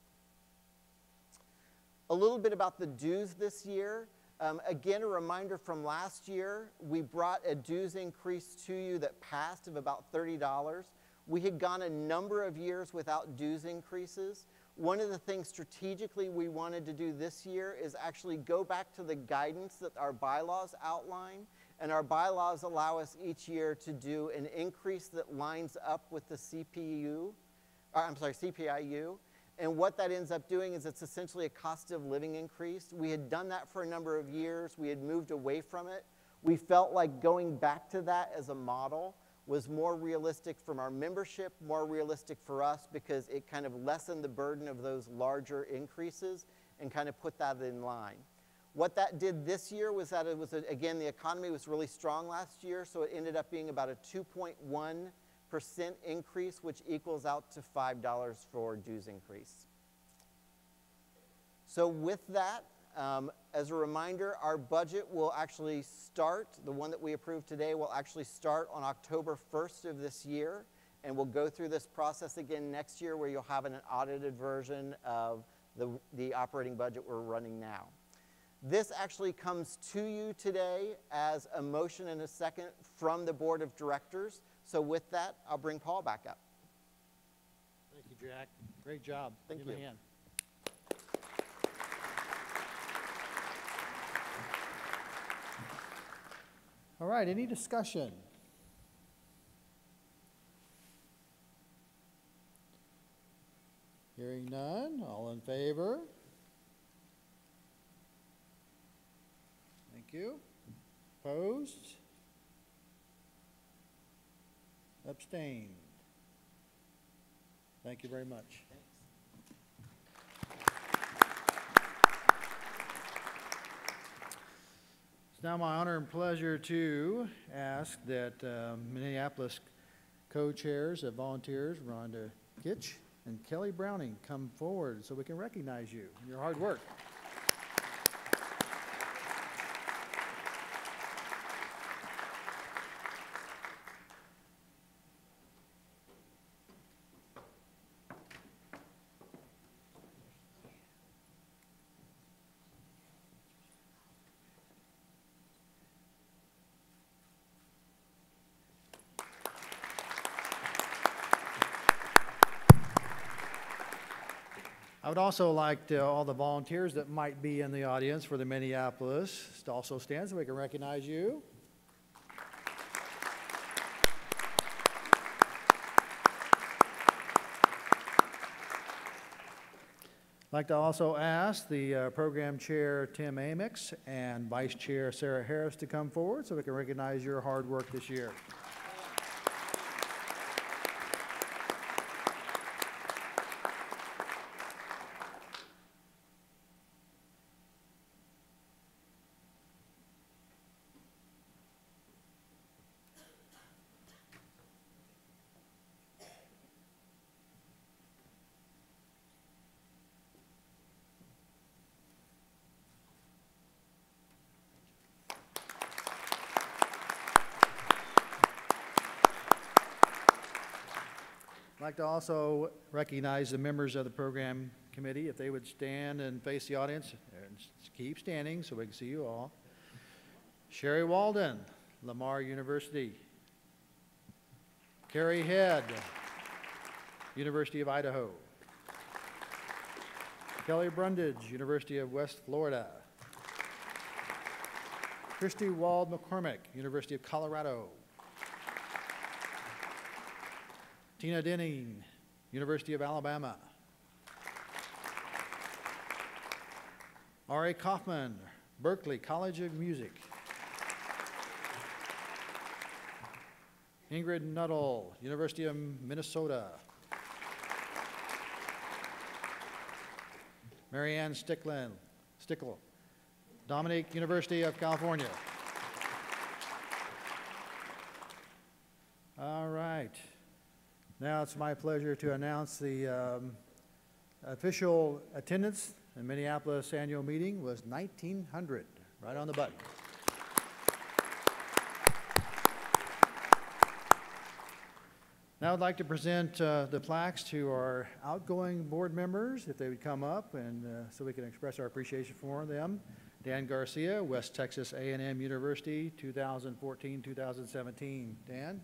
D: A little bit about the dues this year. Um, again, a reminder from last year, we brought a dues increase to you that passed of about $30. We had gone a number of years without dues increases. One of the things strategically we wanted to do this year is actually go back to the guidance that our bylaws outline. And our bylaws allow us each year to do an increase that lines up with the CPU, or, uh, I'm sorry, CPIU. And what that ends up doing is it's essentially a cost of living increase. We had done that for a number of years. We had moved away from it. We felt like going back to that as a model was more realistic from our membership, more realistic for us because it kind of lessened the burden of those larger increases and kind of put that in line. What that did this year was that it was, a, again, the economy was really strong last year, so it ended up being about a 2.1% increase, which equals out to $5 for dues increase. So with that, um, as a reminder, our budget will actually start, the one that we approved today will actually start on October 1st of this year, and we'll go through this process again next year where you'll have an audited version of the, the operating budget we're running now. This actually comes to you today as a motion and a second from the Board of Directors. So with that, I'll bring Paul back up.
A: Thank you, Jack. Great job.
D: Thank
A: Give him a
D: you.
A: hand. All right, any discussion? Hearing none, all in favor? You. Opposed? Abstained? Thank you very much. It's now my honor and pleasure to ask that um, Minneapolis co-chairs of volunteers, Rhonda Kitch and Kelly Browning, come forward so we can recognize you and your hard work. I would also like to, all the volunteers that might be in the audience for the Minneapolis to also stand so we can recognize you. I'd like to also ask the uh, program chair, Tim Amix, and vice chair, Sarah Harris, to come forward so we can recognize your hard work this year. I'd like to also recognize the members of the program Committee, if they would stand and face the audience, and keep standing so we can see you all. Sherry Walden, Lamar University. Carrie Head, University of Idaho. Kelly Brundage, University of West Florida. Christy Wald McCormick, University of Colorado. Tina Denning, University of Alabama. R.A. Kaufman, Berklee College of Music. Ingrid Nuttall, University of Minnesota. Marianne Sticklin, Stickle, Dominique University of California. All right. Now it's my pleasure to announce the um, official attendance in Minneapolis annual meeting was 1,900, right on the button. Now I'd like to present uh, the plaques to our outgoing board members, if they would come up, and uh, so we can express our appreciation for them. Dan Garcia, West Texas a and M University, 2014-2017. Dan?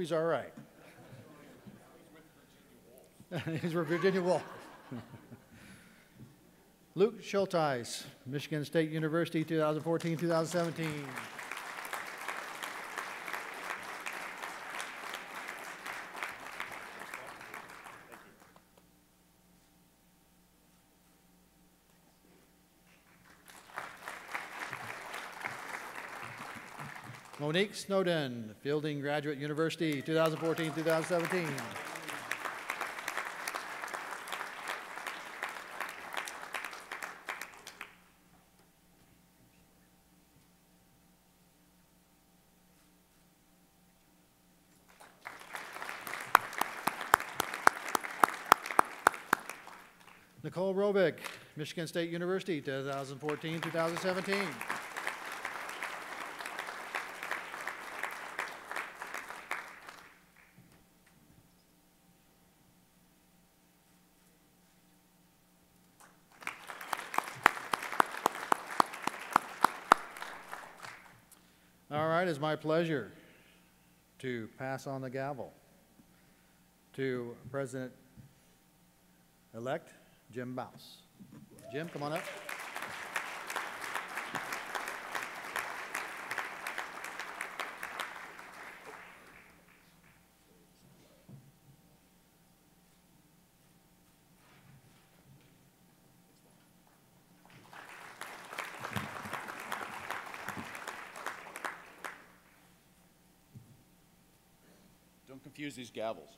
A: He's all right. He's with Virginia Woolf. Luke Schulteis, Michigan State University, 2014-2017. Monique Snowden, Fielding Graduate University, 2014-2017. Nicole Robick, Michigan State University, 2014-2017. All right, it's my pleasure to pass on the gavel to President-elect Jim Bouse. Jim, come on up.
B: Confuse these gavels.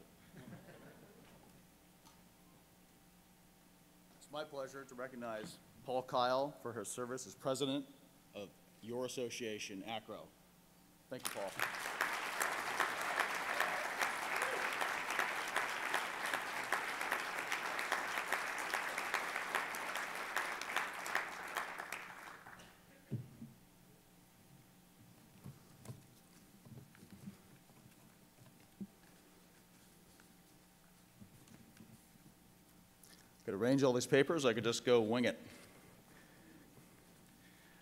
B: It's my pleasure to recognize Paul Kyle for her service as president of your association, AACRAO. Thank you, Paul. Could arrange all these papers, I could just go wing it.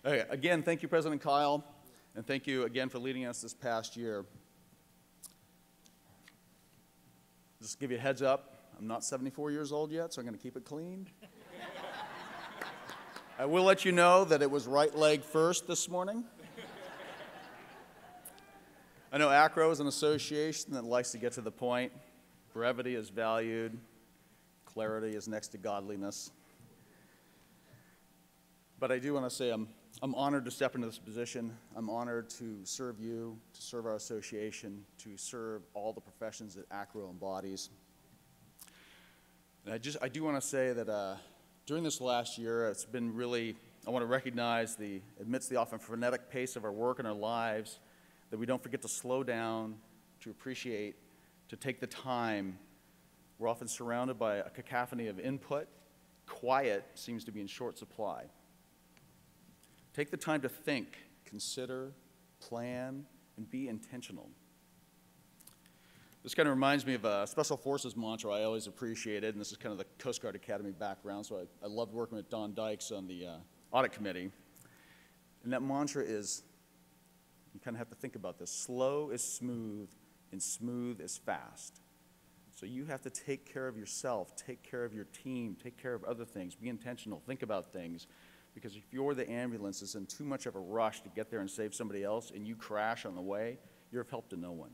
B: Okay, again, thank you, President Kyle, and thank you again for leading us this past year. Just give you a heads up, I'm not 74 years old yet, so I'm going to keep it clean. I will let you know that it was right leg first this morning. I know AACRAO is an association that likes to get to the point. Brevity is valued. Clarity is next to godliness. But I do want to say I'm, I'm honored to step into this position. I'm honored to serve you, to serve our association, to serve all the professions that AACRAO embodies. And I just, I do want to say that uh, during this last year, it's been really, I want to recognize the, amidst the often frenetic pace of our work and our lives, that we don't forget to slow down, to appreciate, to take the time we're often surrounded by a cacophony of input. Quiet seems to be in short supply. Take the time to think, consider, plan, and be intentional. This kind of reminds me of a Special Forces mantra I always appreciated, and this is kind of the Coast Guard Academy background, so I, I loved working with Don Dykes on the uh, audit committee. And that mantra is you kind of have to think about this slow is smooth, and smooth is fast. So you have to take care of yourself, take care of your team, take care of other things, be intentional, think about things. Because if you're the ambulance that's in too much of a rush to get there and save somebody else and you crash on the way, you're of help to no one.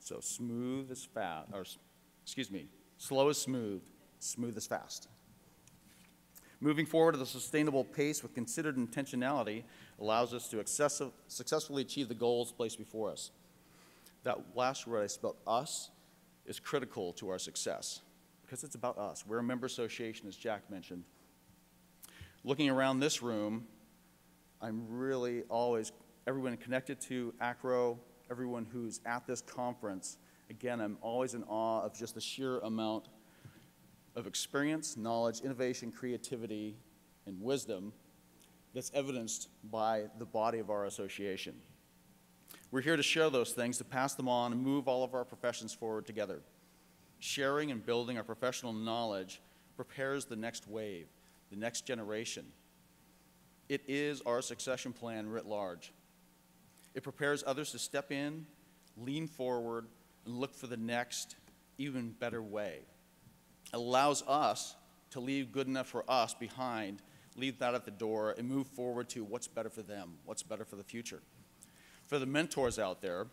B: So smooth is fast, or excuse me, slow is smooth, smooth is fast. Moving forward at a sustainable pace with considered intentionality allows us to successfully achieve the goals placed before us. That last word I spelled, us, is critical to our success because it's about us. We're a member association, as Jack mentioned. Looking around this room, I'm really always, everyone connected to AACRAO, everyone who's at this conference, again, I'm always in awe of just the sheer amount of experience, knowledge, innovation, creativity, and wisdom that's evidenced by the body of our association. We're here to share those things, to pass them on, and move all of our professions forward together. Sharing and building our professional knowledge prepares the next wave, the next generation. It is our succession plan writ large. It prepares others to step in, lean forward, and look for the next, even better way. It allows us to leave good enough for us behind, leave that at the door, and move forward to what's better for them, what's better for the future. For the mentors out there,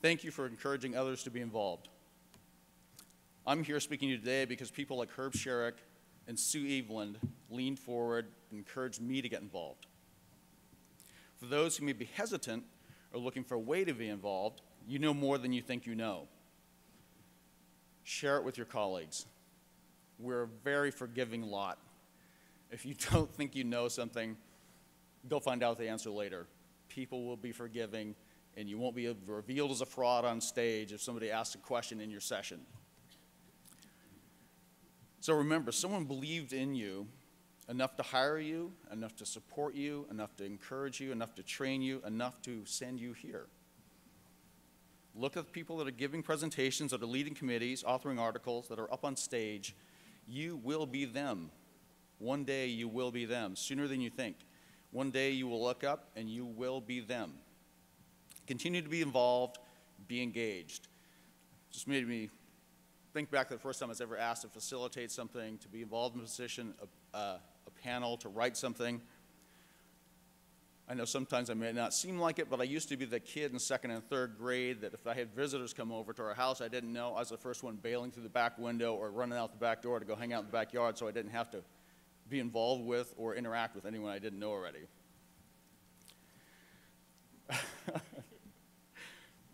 B: thank you for encouraging others to be involved. I'm here speaking to you today because people like Herb Sherrick and Sue Eveland leaned forward and encouraged me to get involved. For those who may be hesitant or looking for a way to be involved, you know more than you think you know. Share it with your colleagues. We're a very forgiving lot. If you don't think you know something, go find out the answer later. People will be forgiving, and you won't be revealed as a fraud on stage if somebody asks a question in your session. So remember, someone believed in you enough to hire you, enough to support you, enough to encourage you, enough to train you, enough to send you here. Look at the people that are giving presentations, that are leading committees, authoring articles, that are up on stage. You will be them. One day you will be them, sooner than you think. One day you will look up and you will be them. Continue to be involved, be engaged. Just made me think back to the first time I was ever asked to facilitate something, to be involved in a position, a, a, a panel, to write something. I know sometimes I may not seem like it, but I used to be the kid in second and third grade that if I had visitors come over to our house I didn't know, I was the first one bailing through the back window or running out the back door to go hang out in the backyard so I didn't have to be involved with or interact with anyone I didn't know already.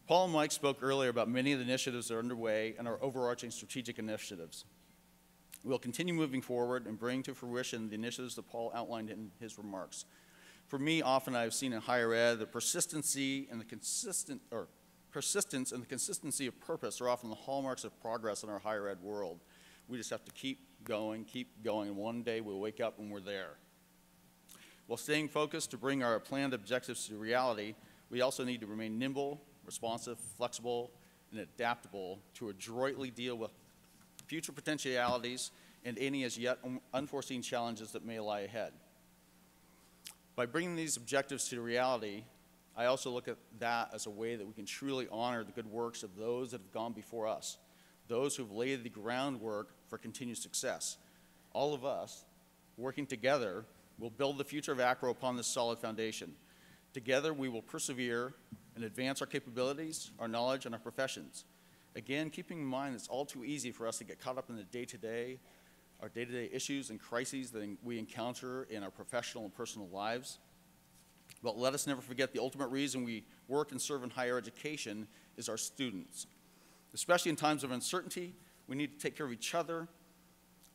B: Paul and Mike spoke earlier about many of the initiatives that are underway and our overarching strategic initiatives. We'll continue moving forward and bring to fruition the initiatives that Paul outlined in his remarks. For me, often I've seen in higher ed the persistency and the consistent, or persistence and the consistency of purpose are often the hallmarks of progress in our higher ed world. We just have to keep going, keep going, and one day we'll wake up and we're there. While staying focused to bring our planned objectives to reality, we also need to remain nimble, responsive, flexible, and adaptable to adroitly deal with future potentialities and any as yet un- unforeseen challenges that may lie ahead. By bringing these objectives to reality, I also look at that as a way that we can truly honor the good works of those that have gone before us, those who have laid the groundwork for continued success. All of us, working together, will build the future of AACRAO upon this solid foundation. Together, we will persevere and advance our capabilities, our knowledge, and our professions. Again, keeping in mind it's all too easy for us to get caught up in the day-to-day, our day-to-day issues and crises that we encounter in our professional and personal lives. But let us never forget the ultimate reason we work and serve in higher education is our students. Especially in times of uncertainty, we need to take care of each other,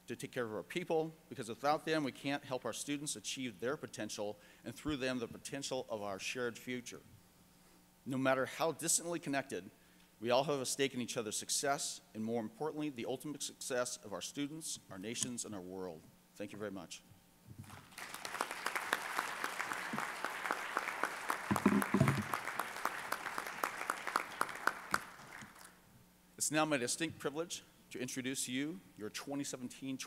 B: to take care of our people, because without them, we can't help our students achieve their potential, and through them, the potential of our shared future. No matter how distantly connected, we all have a stake in each other's success, and more importantly, the ultimate success of our students, our nations, and our world. Thank you very much. It's now my distinct privilege to introduce you your 2017-2018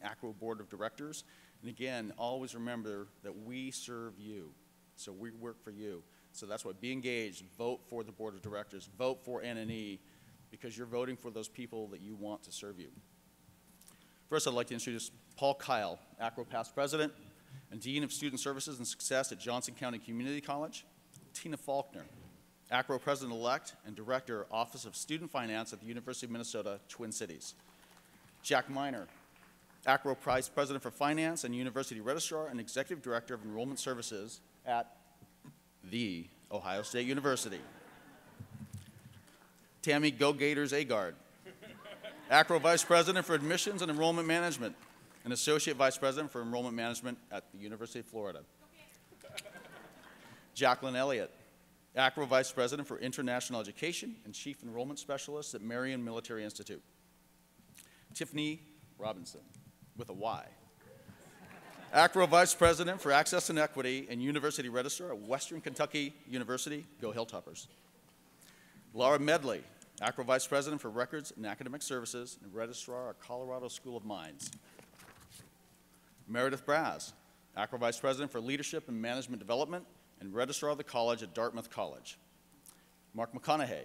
B: AACRAO Board of Directors. And again, always remember that we serve you, so we work for you. So that's why be engaged, vote for the Board of Directors, vote for N&E, because you're voting for those people that you want to serve you. First, I'd like to introduce Paul Kyle, AACRAO past president and Dean of Student Services and Success at Johnson County Community College. Tina Falkner, AACRAO president-elect and director, Office of Student Finance at the University of Minnesota, Twin Cities. Jack Miner, AACRAO Vice President for Finance and University Registrar and Executive Director of Enrollment Services at the Ohio State University. Tammy Go Gators Agard, AACRAO Vice President for Admissions and Enrollment Management, and Associate Vice President for Enrollment Management at the University of Florida. Jacqueline Elliott, AACRAO Vice President for International Education and Chief Enrollment Specialist at Marion Military Institute. Tiffany Robinson, with a Y. AACRAO Vice President for Access and Equity and University Registrar at Western Kentucky University, Go Hilltoppers. Laura Medley, AACRAO Vice President for Records and Academic Services and Registrar at Colorado School of Mines. Meredith Braz, ACRO Vice President for Leadership and Management Development and Registrar of the College at Dartmouth College. Mark McConahay,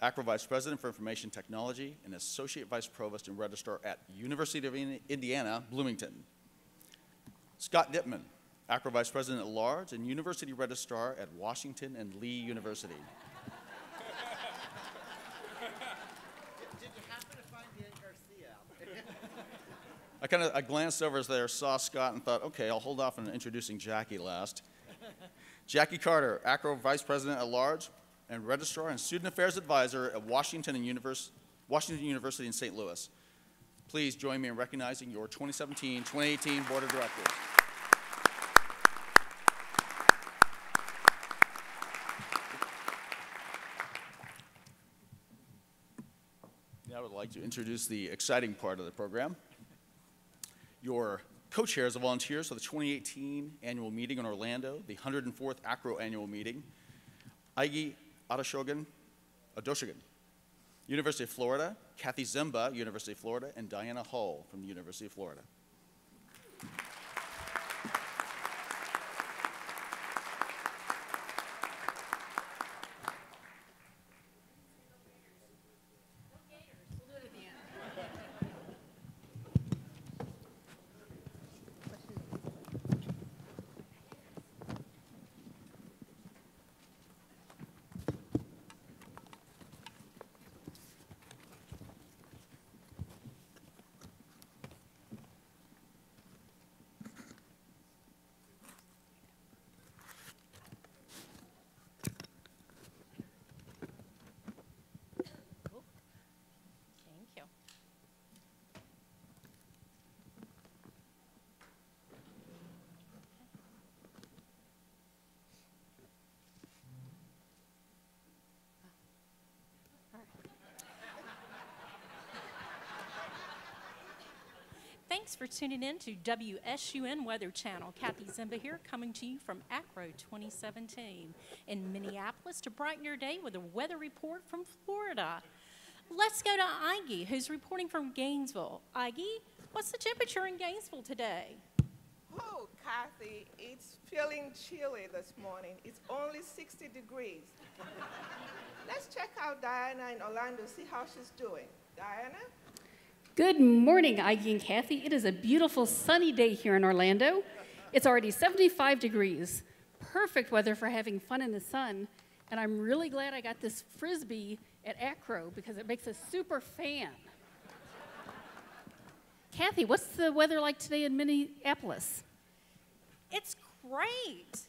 B: AACRAO Vice President for Information Technology and Associate Vice Provost and Registrar at University of Indiana, Bloomington. Scott Dittman, AACRAO Vice President at Large and University Registrar at Washington and Lee University. I kind of I glanced over as there, saw Scott, and thought, okay, I'll hold off on introducing Jackie last. Jackie Carter, AACRAO Vice President at Large and Registrar and Student Affairs Advisor at Washington, Univers- Washington University in St. Louis. Please join me in recognizing your 2017-2018 Board of Directors. Now I would like to introduce the exciting part of the program. Your co-chairs of volunteers for the 2018 annual meeting in Orlando, the 104th AACRAO annual meeting, Igi Adoshogan, Adoshogan, University of Florida, Kathy Zimba, University of Florida, and Diana Hull from the University of Florida.
E: Thank you. Thanks for tuning in to WSUN Weather Channel. Kathy Zimba here, coming to you from AACRAO 2017 in Minneapolis to brighten your day with a weather report from Florida. Let's go to Iggy, who's reporting from Gainesville. Iggy, what's the temperature in Gainesville today?
F: Oh, Kathy, it's feeling chilly this morning. It's only 60 degrees. Let's check out Diana in Orlando, see how she's doing. Diana?
G: Good morning, Iggy and Kathy. It is a beautiful sunny day here in Orlando. It's already 75 degrees. Perfect weather for having fun in the sun. And I'm really glad I got this frisbee at AACRAO because it makes a super fan. Kathy, what's the weather like today in Minneapolis?
E: It's great.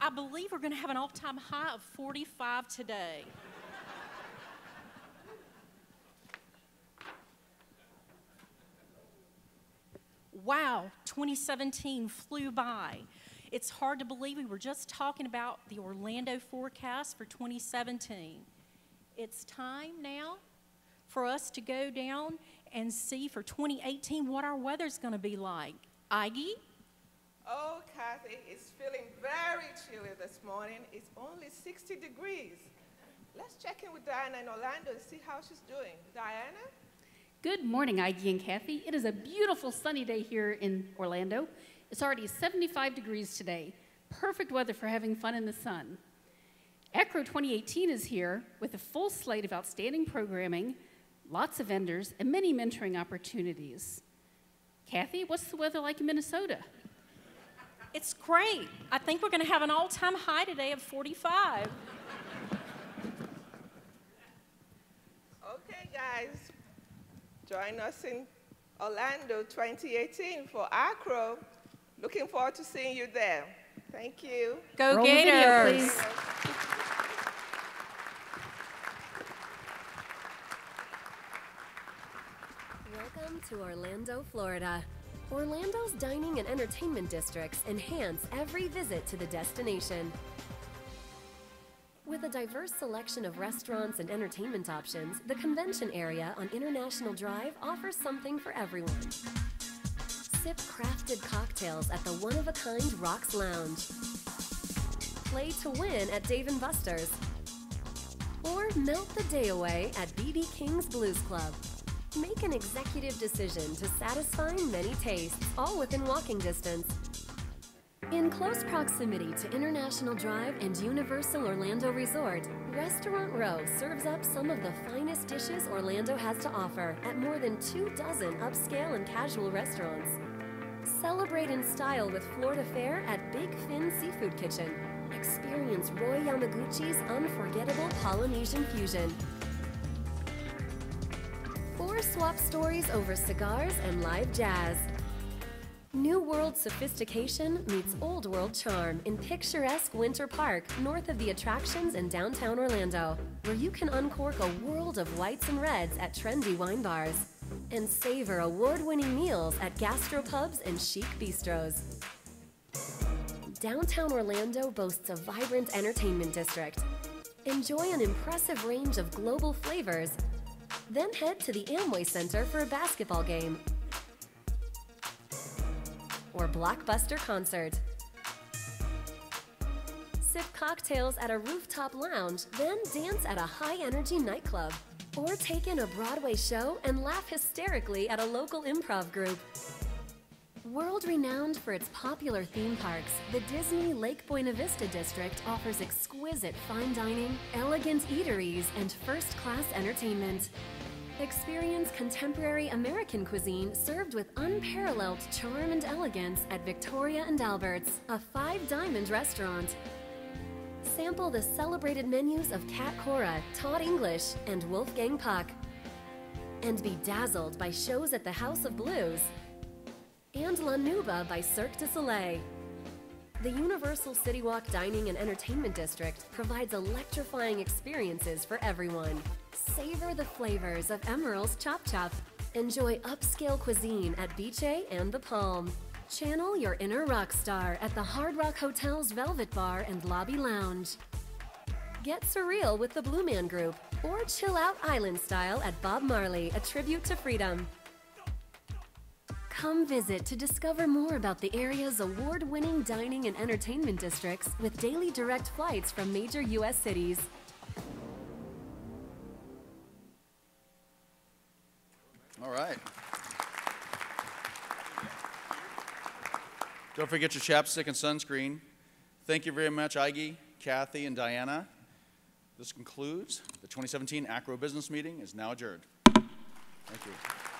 E: I believe we're going to have an all time high of 45 today. Wow, 2017 flew by. It's hard to believe we were just talking about the Orlando forecast for 2017. It's time now for us to go down and see for 2018 what our weather's going to be like. Iggy?
F: Oh, Kathy, it's feeling very chilly this morning. It's only 60 degrees. Let's check in with Diana in Orlando and see how she's doing. Diana?
G: Good morning, Iggy and Kathy. It is a beautiful sunny day here in Orlando. It's already 75 degrees today. Perfect weather for having fun in the sun. AACRAO 2018 is here with a full slate of outstanding programming, lots of vendors, and many mentoring opportunities. Kathy, what's the weather like in Minnesota?
E: It's great. I think we're going to have an all time high today of 45.
F: Okay, guys. Join us in Orlando 2018 for AACRAO. Looking forward to seeing you there. Thank you.
E: Go
G: Roll the video,
E: Gators!
G: please.
H: Welcome to Orlando, Florida. Orlando's dining and entertainment districts enhance every visit to the destination. With a diverse selection of restaurants and entertainment options, the convention area on International Drive offers something for everyone. Sip crafted cocktails at the one of a kind Rocks Lounge. Play to win at Dave Buster's. Or melt the day away at BB King's Blues Club. Make an executive decision to satisfy many tastes, all within walking distance. In close proximity to International Drive and Universal Orlando Resort, Restaurant Row serves up some of the finest dishes Orlando has to offer at more than two dozen upscale and casual restaurants. Celebrate in style with Florida Fare at Big Fin Seafood Kitchen. Experience Roy Yamaguchi's unforgettable Polynesian fusion. Or swap stories over cigars and live jazz. New World sophistication meets Old World charm in picturesque Winter Park, north of the attractions in downtown Orlando, where you can uncork a world of whites and reds at trendy wine bars and savor award winning meals at gastropubs and chic bistros. Downtown Orlando boasts a vibrant entertainment district. Enjoy an impressive range of global flavors, then head to the Amway Center for a basketball game or blockbuster concert. Sip cocktails at a rooftop lounge, then dance at a high energy nightclub. Or take in a Broadway show and laugh hysterically at a local improv group. World renowned for its popular theme parks, the Disney Lake Buena Vista District offers exquisite fine dining, elegant eateries, and first class entertainment. Experience contemporary American cuisine served with unparalleled charm and elegance at Victoria and Albert's, a five diamond restaurant. Sample the celebrated menus of Cat Cora, Todd English, and Wolfgang Puck. And be dazzled by shows at the House of Blues and La Nouba by Cirque du Soleil. The Universal City Walk Dining and Entertainment District provides electrifying experiences for everyone. Savor the flavors of Emeril's Tchoup Chop. Enjoy upscale cuisine at Bice and The Palm. Channel your inner rock star at the Hard Rock Hotel's Velvet Bar and Lobby Lounge. Get surreal with the Blue Man Group, or chill out island style at Bob Marley, a tribute to freedom. Come visit to discover more about the area's award winning dining and entertainment districts with daily direct flights from major U.S. cities.
I: All right. Don't forget your chapstick and sunscreen. Thank you very much, Iggy, Kathy, and Diana. This concludes the 2017 AACRAO Business Meeting is now adjourned. Thank you.